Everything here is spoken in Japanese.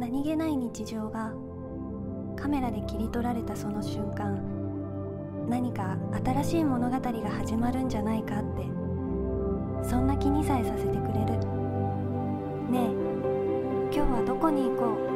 何気ない日常がカメラで切り取られたその瞬間何か新しい物語が始まるんじゃないかってそんな気にさえさせてくれる。ねえ今日はどこに行こう？